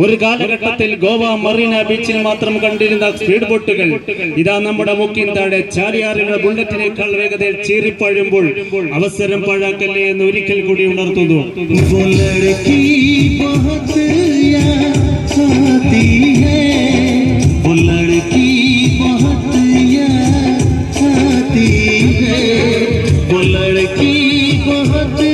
ഒരു കാലഘട്ടത്തിൽ ഗോവ മറീന ബീച്ചിൽ മാത്രം കണ്ടിരുന്ന സ്പീഡ് ബോട്ടുകൾ ഇതാ നമ്മുടെ മുക്കിന്താടെ താഴെ ബുള്ളറ്റിനേക്കാൾ വേഗതയിൽ ചീറിപ്പഴുമ്പോൾ അവസരം പാഴാക്കല്ലേ എന്ന് ഒരിക്കൽ കൂടി ഉണർത്തുന്നു. बहुत